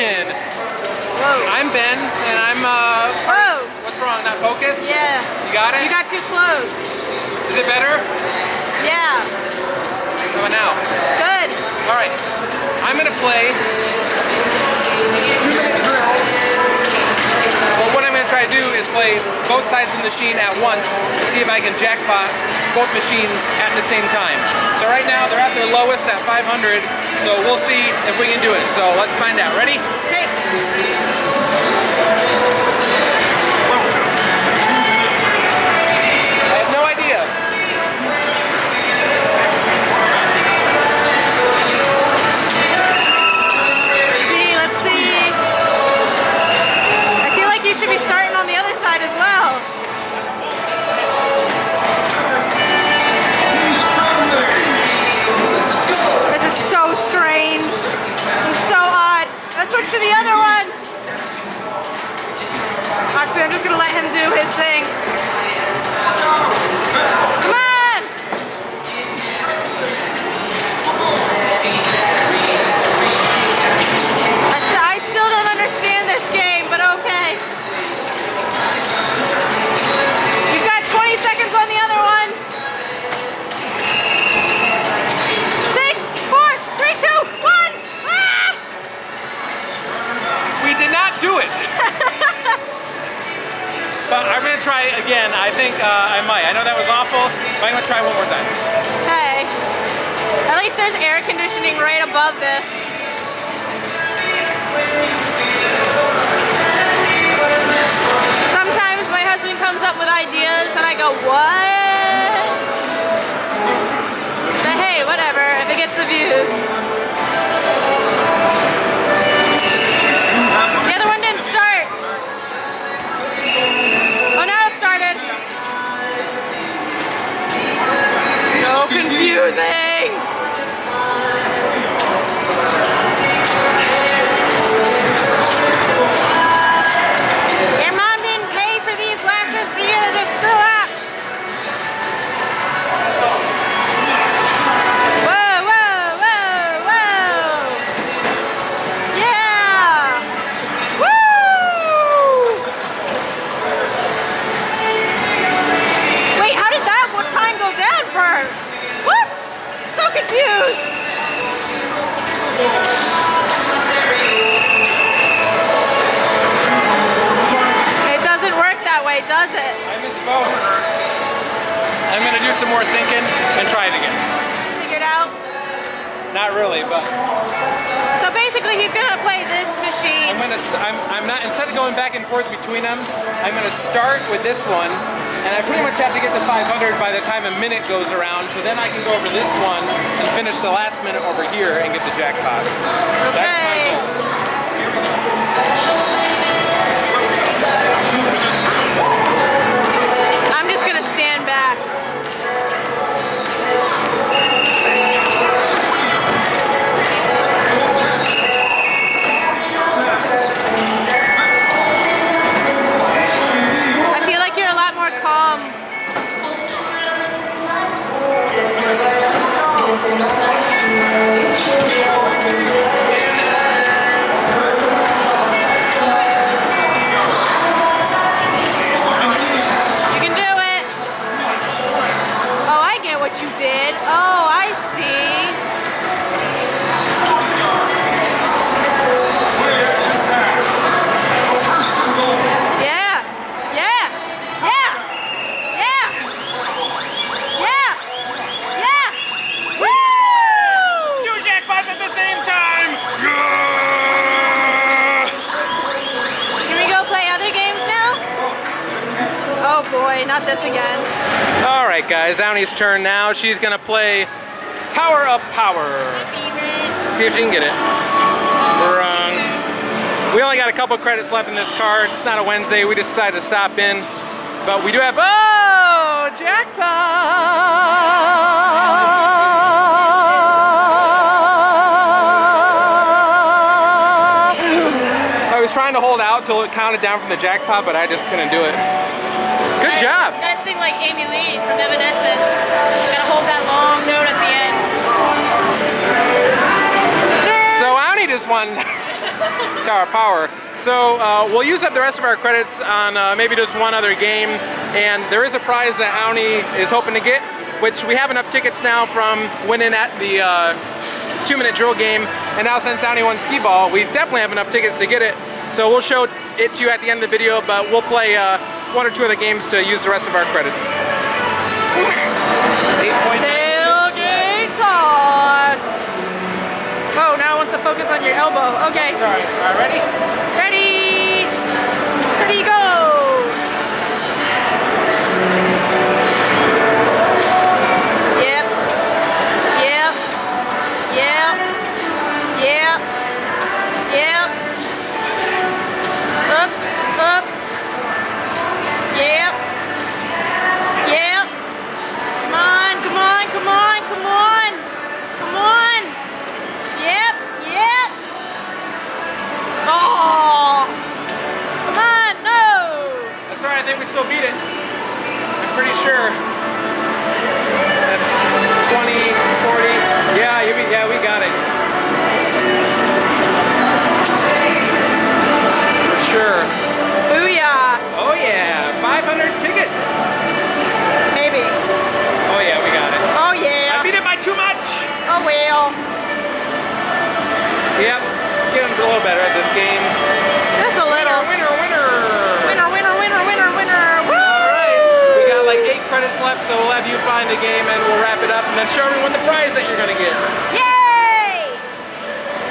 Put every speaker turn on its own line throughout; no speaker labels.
Whoa.
I'm Ben, and I'm, uh,
Whoa.
what's wrong, not focused?
Yeah.
You got it?
You got too close.
Is it better?
Yeah.
How about now?
Good.
All right, I'm gonna play both sides of the machine at once see if I can jackpot both machines at the same time. So right now they're at their lowest at 500, so we'll see if we can do it. So let's find out. Ready?
Great. To the other one. Actually, I'm just gonna let him do his thing.
Try again. I think uh, I might. I know that was awful, but I'm gonna try one more time.
Hey. At least there's air conditioning right above this. Confusing. Way, does it?
I. I'm gonna do some more thinking and try it again.
Figured out.
Not really, but
So basically, he's gonna play this machine.
I'm gonna. I'm, I'm not. Instead of going back and forth between them, I'm gonna start with this one, and I pretty much have to get to 500 by the time a minute goes around. So then I can go over this one and finish the last minute over here and get the jackpot. That's my
Okay.
goal.
Oh, I see. Yeah. Yeah. Yeah. Yeah. Yeah. Yeah. Woo!
Two jackpots at the same time.
Can we go play other games now? Oh boy, not this again.
All right, guys. Downey's turn now. She's gonna play Tower of Power.
Favorite.
See if she can get it. Wrong. We only got a couple credits left in this card. It's not a Wednesday. We just decided to stop in. But we do have, oh, jackpot! I was trying to hold out till it counted down from the jackpot, but I just couldn't do it. Good job.
Sing like Amy Lee from Evanescence. Gotta hold that long note at the end.
So Aune just won Tower Power. So uh, we'll use up the rest of our credits on uh, maybe just one other game. And there is a prize that Aune is hoping to get, which we have enough tickets now from winning at the uh, two minute drill game. And now since Aune won skee ball, we definitely have enough tickets to get it. So we'll show it to you at the end of the video, but we'll play uh, one or two other games to use the rest of our credits.
Tailgate toss. Oh, now it wants to focus on your elbow. Okay.
Sorry. All right, ready?
Ready, steady, go.
Still beat it. I'm pretty sure.
We'll
have you find a game and we'll wrap it up and then show everyone the prize that you're gonna get.
Yay!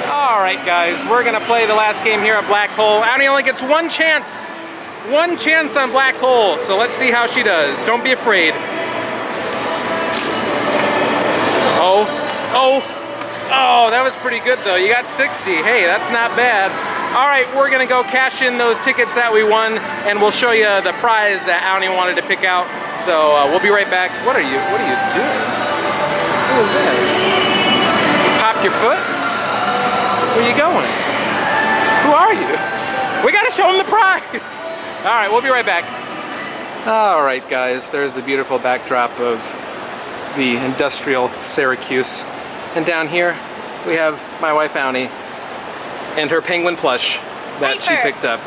All right, guys, we're gonna play the last game here at Black Hole. Aune only gets one chance, one chance on Black Hole. So let's see how she does. Don't be afraid. Oh, oh, oh, that was pretty good though. You got 60. Hey, that's not bad. All right, we're gonna go cash in those tickets that we won, and we'll show you the prize that Aune wanted to pick out. So uh, we'll be right back. What are you? What are you doing? What is that? Pop your foot? Where you going? Who are you? We gotta show him the prize. All right, we'll be right back. All right, guys, there's the beautiful backdrop of the industrial Syracuse. And down here, we have my wife, Aune, and her penguin plush that she picked up.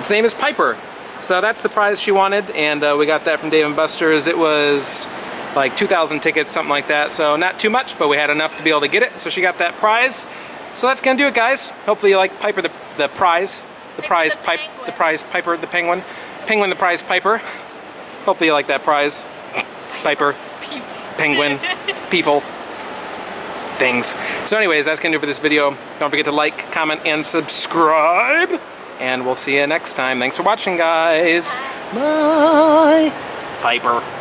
Its name is Piper. So that's the prize she wanted, and uh, we got that from Dave & Buster's. It was like 2,000 tickets, something like that. So not too much, but we had enough to be able to get it. So she got that prize. So that's gonna do it, guys. Hopefully you like Piper the, the prize. The
Piper
prize
the
pipe,
penguin.
the prize Piper the penguin. Penguin the prize Piper. Hopefully you like that prize. Piper, penguin, people, things. So anyways, that's gonna do it for this video. Don't forget to like, comment, and subscribe. And we'll see you next time. Thanks for watching, guys. Bye. Piper.